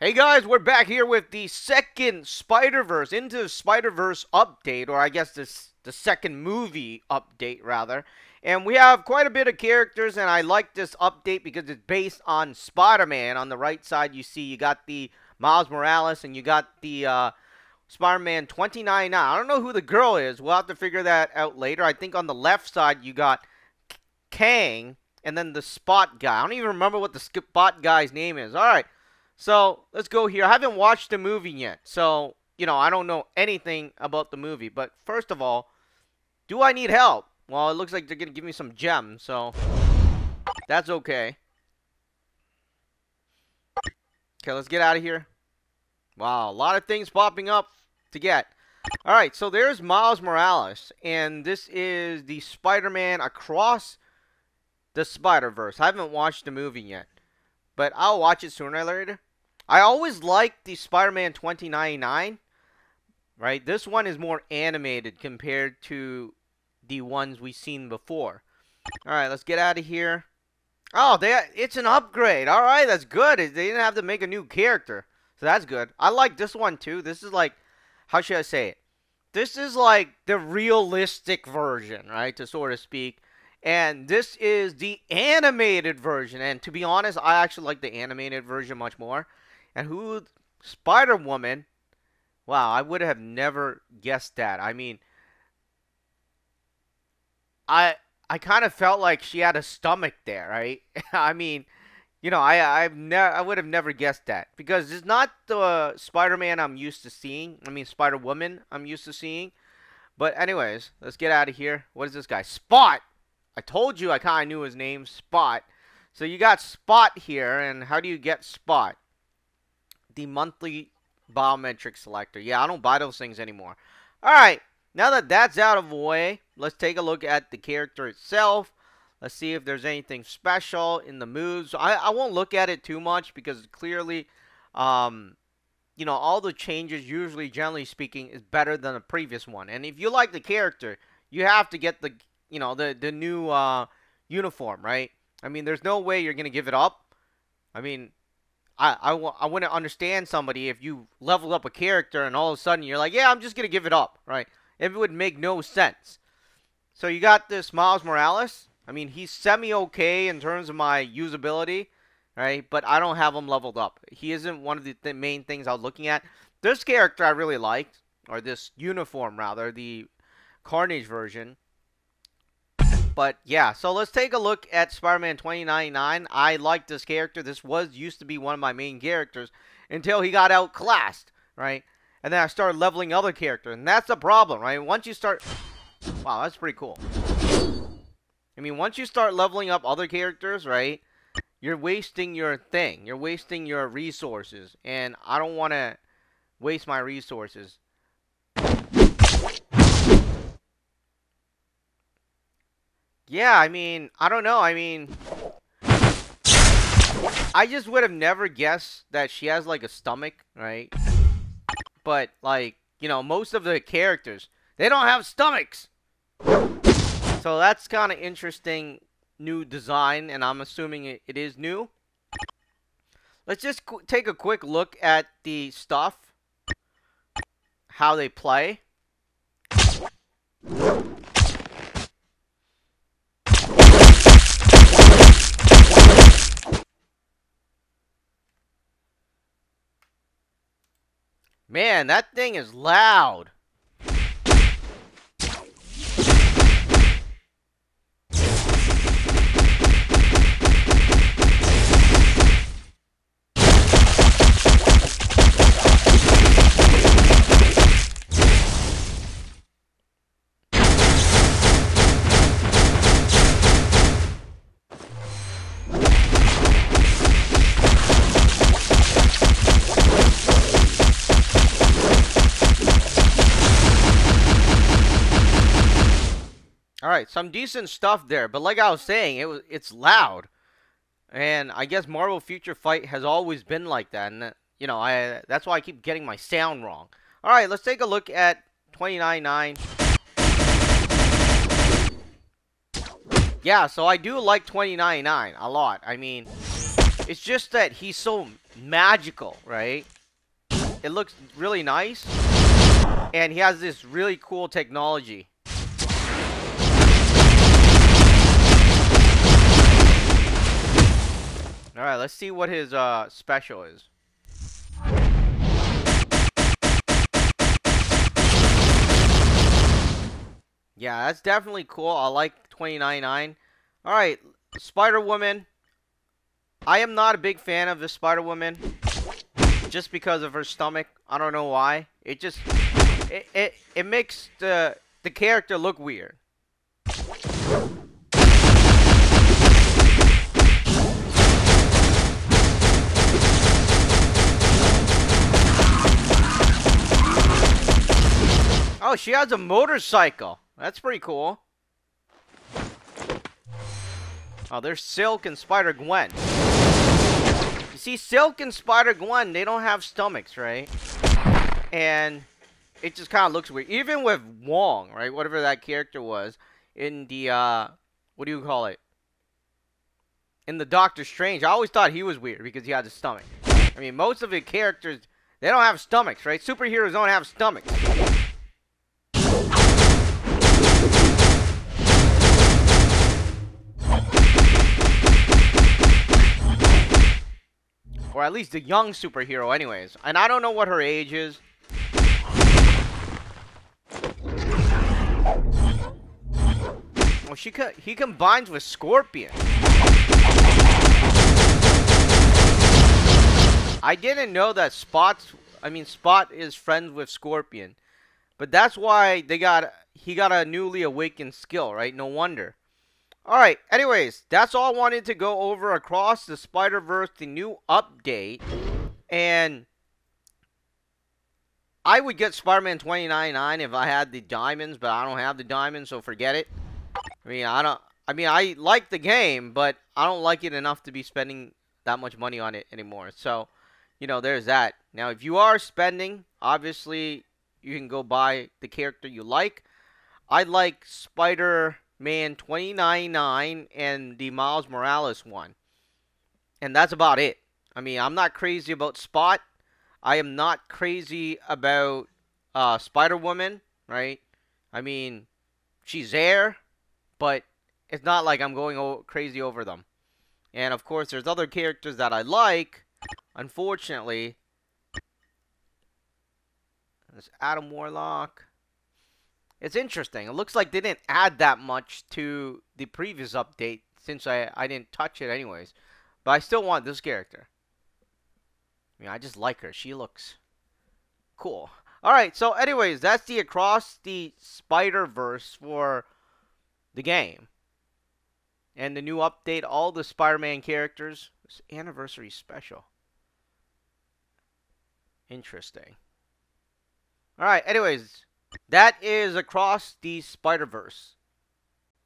Hey guys, we're back here with the second Spider-Verse, Into Spider-Verse update, or I guess this the second movie update rather. And we have quite a bit of characters, and I like this update because it's based on Spider-Man. On the right side, you see you got the Miles Morales, and you got the uh, Spider-Man 29 now. I don't know who the girl is. We'll have to figure that out later. I think on the left side, you got Kang, and then the Spot guy. I don't even remember what the Spot guy's name is. All right. So let's go here. I haven't watched the movie yet, so you know I don't know anything about the movie. But first of all, do I need help? Well, it looks like they're gonna give me some gems, so that's okay. Okay, let's get out of here. Wow, a lot of things popping up to get. All right, so there's Miles Morales, and this is the Spider-Man across the Spider-Verse. I haven't watched the movie yet, but I'll watch it sooner or later. I always liked the Spider-Man 2099, right? This one is more animated compared to the ones we've seen before. All right, let's get out of here. Oh, they it's an upgrade. All right, that's good. They didn't have to make a new character. So that's good. I like this one too. This is like, how should I say it? This is like the realistic version, right? To sort of speak. And this is the animated version. And to be honest, I actually like the animated version much more. And who Spider Woman? Wow, I would have never guessed that. I mean, I I kind of felt like she had a stomach there, right? I mean, you know, I I've never I would have never guessed that because it's not the Spider-Man I'm used to seeing. I mean, Spider-Woman I'm used to seeing. But anyways, let's get out of here. What is this guy? Spot. I told you I kind of knew his name, Spot. So you got Spot here, and how do you get Spot? The monthly biometric selector. Yeah, I don't buy those things anymore. Alright, now that that's out of the way, let's take a look at the character itself. Let's see if there's anything special in the moves. I, I won't look at it too much because clearly, um, you know, all the changes, usually, generally speaking, is better than the previous one. And if you like the character, you have to get the, you know, the, the new uh, uniform, right? I mean, there's no way you're going to give it up. I mean, I, I, I wouldn't understand somebody if you leveled up a character and all of a sudden you're like, yeah, I'm just going to give it up, right? It would make no sense. So you got this Miles Morales. I mean, he's semi-okay in terms of my usability, right? But I don't have him leveled up. He isn't one of the th main things I was looking at. This character I really liked, or this uniform rather, the Carnage version. But yeah, so let's take a look at Spider-Man 2099. I like this character. This was used to be one of my main characters until he got outclassed, right? And then I started leveling other characters, and that's the problem, right? Once you start... Wow, that's pretty cool. I mean, once you start leveling up other characters, right, you're wasting your thing. You're wasting your resources, and I don't want to waste my resources. Yeah, I mean, I don't know. I mean, I just would have never guessed that she has like a stomach, right? But like, you know, most of the characters, they don't have stomachs. So that's kind of interesting new design, and I'm assuming it, it is new. Let's just take a quick look at the stuff, how they play. Man, that thing is loud. Alright, some decent stuff there, but like I was saying, it was it's loud. And I guess Marvel Future Fight has always been like that, and uh, you know, I that's why I keep getting my sound wrong. Alright, let's take a look at 29.9. Yeah, so I do like 29.9 a lot. I mean, it's just that he's so magical, right? It looks really nice. And he has this really cool technology. Alright, let's see what his uh, special is. Yeah, that's definitely cool. I like 299. Alright, Spider-Woman. I am not a big fan of the Spider-Woman. Just because of her stomach. I don't know why. It just... It, it, it makes the, the character look weird. Oh, she has a motorcycle. That's pretty cool. Oh, there's Silk and Spider-Gwen. You see, Silk and Spider-Gwen, they don't have stomachs, right? And it just kind of looks weird. Even with Wong, right? Whatever that character was in the, uh, what do you call it? In the Doctor Strange, I always thought he was weird because he had a stomach. I mean, most of the characters, they don't have stomachs, right? Superheroes don't have stomachs. Or at least a young superhero anyways. And I don't know what her age is. Well, she co he combines with Scorpion. I didn't know that Spot's I mean Spot is friends with Scorpion. But that's why they got he got a newly awakened skill, right? No wonder. Alright, anyways, that's all I wanted to go over across the Spider-Verse, the new update. And I would get Spider-Man 2099 if I had the diamonds, but I don't have the diamonds, so forget it. I mean, I don't I mean, I like the game, but I don't like it enough to be spending that much money on it anymore. So, you know, there's that. Now, if you are spending, obviously you can go buy the character you like. I like Spider Man 299 and the Miles Morales one. And that's about it. I mean, I'm not crazy about Spot. I am not crazy about uh, Spider-Woman, right? I mean, she's there, but it's not like I'm going crazy over them. And, of course, there's other characters that I like. Unfortunately, there's Adam Warlock. It's interesting. It looks like they didn't add that much to the previous update since I, I didn't touch it anyways. But I still want this character. I mean, I just like her. She looks cool. Alright, so anyways, that's the Across the Spider-Verse for the game. And the new update, all the Spider-Man characters. This anniversary special. Interesting. Alright, anyways, that is Across the Spider-Verse.